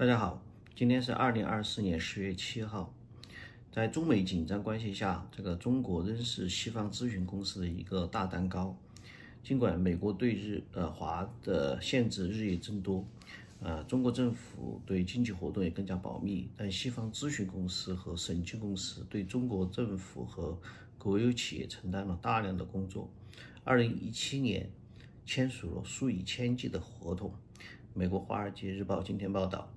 大家好，今天是二零二四年十月七号，在中美紧张关系下，这个中国仍是西方咨询公司的一个大蛋糕。尽管美国对日呃华的限制日益增多，呃，中国政府对经济活动也更加保密，但西方咨询公司和审计公司对中国政府和国有企业承担了大量的工作。二零一七年签署了数以千计的合同。美国《华尔街日报》今天报道，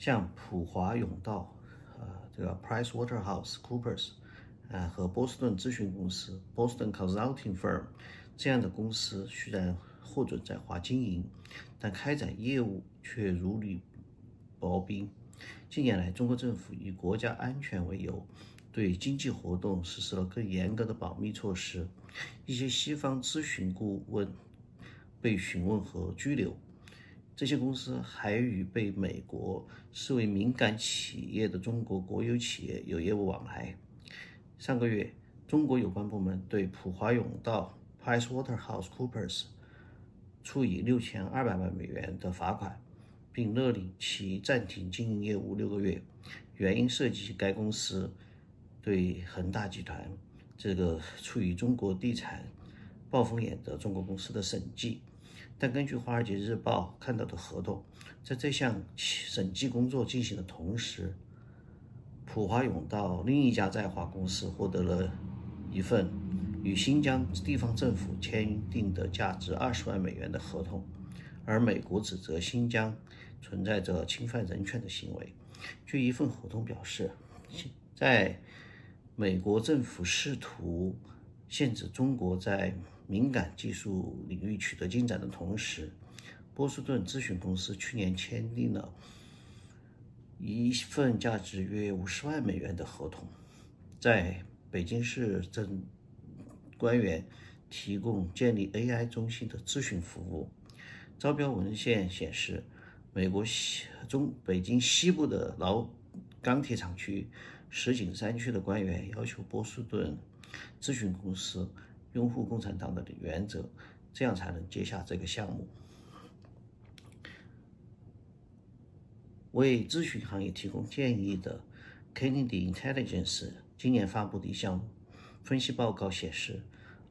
像普华永道，呃，这个 Price Waterhouse Coopers，啊，和波士顿咨询公司 Boston Consulting Firm。这样的公司虽然获准在华经营，但开展业务却如履薄冰。近年来，中国政府以国家安全为由，对经济活动实施了更严格的保密措施。一些西方咨询顾问被询问和拘留。这些公司还与被美国视为敏感企业的中国国有企业有业务往来。上个月，中国有关部门对普华永道。PricewaterhouseCoopers 处以六千二百万美元的罚款，并勒令其暂停经营业务六个月，原因涉及该公司对恒大集团这个处于中国地产暴风眼的中国公司的审计。但根据《华尔街日报》看到的合同，在这项审计工作进行的同时，普华永道另一家在华公司获得了一份。与新疆地方政府签订的价值二十万美元的合同，而美国指责新疆存在着侵犯人权的行为。据一份合同表示，在美国政府试图限制中国在敏感技术领域取得进展的同时，波士顿咨询公司去年签订了一份价值约五十万美元的合同，在北京市政。官员提供建立 AI 中心的咨询服务。招标文献显示，美国西中北京西部的老钢铁厂区石景山区的官员要求波士顿咨询公司拥护共产党的原则，这样才能接下这个项目。为咨询行业提供建议的 Kennedy Intelligence 今年发布的一项。分析报告显示，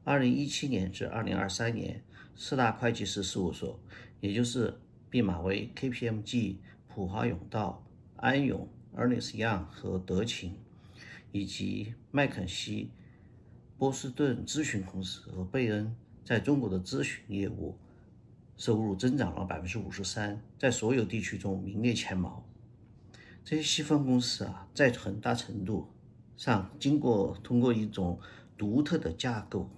二零一七年至二零二三年，四大会计师事务所，也就是毕马威、KPMG、普华永道、安永、Ernest Young 和德勤，以及麦肯锡、波士顿咨询公司和贝恩，在中国的咨询业务收入增长了百分之五十三，在所有地区中名列前茅。这些西方公司啊，在很大程度。上经过通过一种独特的架构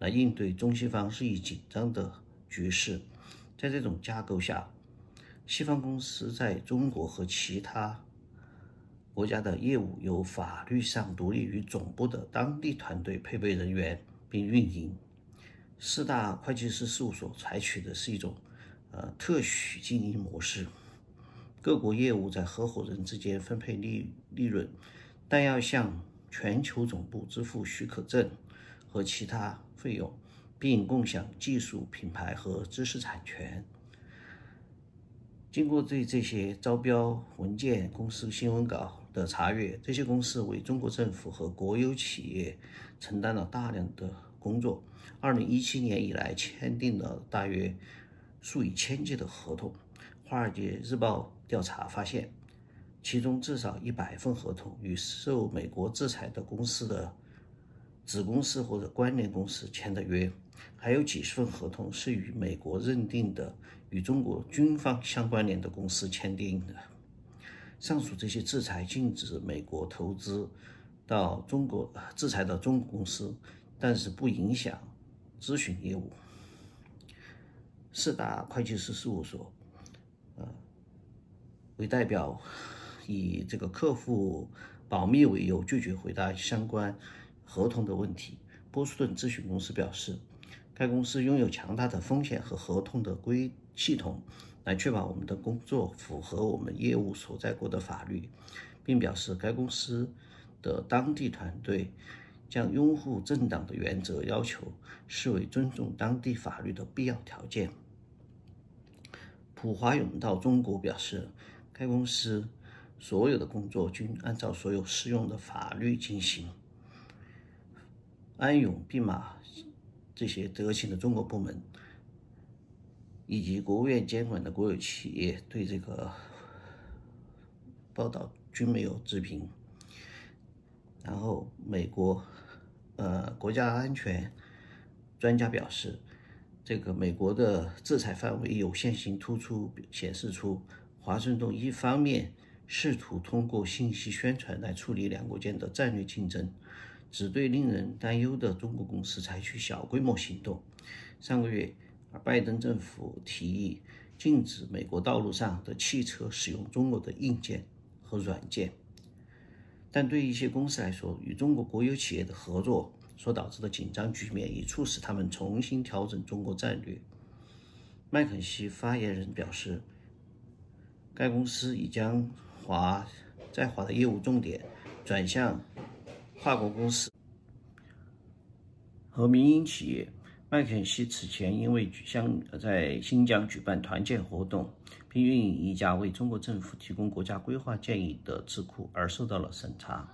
来应对中西方日益紧张的局势，在这种架构下，西方公司在中国和其他国家的业务由法律上独立于总部的当地团队配备人员并运营。四大会计师事务所采取的是一种呃特许经营模式，各国业务在合伙人之间分配利利润。但要向全球总部支付许可证和其他费用，并共享技术、品牌和知识产权。经过对这些招标文件、公司新闻稿的查阅，这些公司为中国政府和国有企业承担了大量的工作。二零一七年以来，签订了大约数以千计的合同。《华尔街日报》调查发现。其中至少一百份合同与受美国制裁的公司的子公司或者关联公司签的约，还有几十份合同是与美国认定的与中国军方相关联的公司签订的。上述这些制裁禁止美国投资到中国，制裁到中国公司，但是不影响咨询业务。四大会计师事务所，呃，为代表。以这个客户保密为由，拒绝回答相关合同的问题。波士顿咨询公司表示，该公司拥有强大的风险和合同的规系统，来确保我们的工作符合我们业务所在国的法律，并表示该公司的当地团队将拥护政党的原则要求视为尊重当地法律的必要条件。普华永道中国表示。该公司所有的工作均按照所有适用的法律进行。安永、毕马这些德勤的中国部门，以及国务院监管的国有企业对这个报道均没有置评。然后，美国呃国家安全专家表示，这个美国的制裁范围有限性突出，显示出华盛顿一方面试图通过信息宣传来处理两国间的战略竞争。只对令人担忧的中国公司采取小规模行动。上个月，拜登政府提议禁止美国道路上的汽车使用中国的硬件和软件。但对一些公司来说，与中国国有企业的合作所导致的紧张局面已促使他们重新调整中国战略。麦肯锡发言人表示，该公司已将华在华的业务重点转向。跨国公司和民营企业，麦肯锡此前因为举相在新疆举办团建活动，并运营一家为中国政府提供国家规划建议的智库而受到了审查。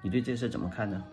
你对这事怎么看呢？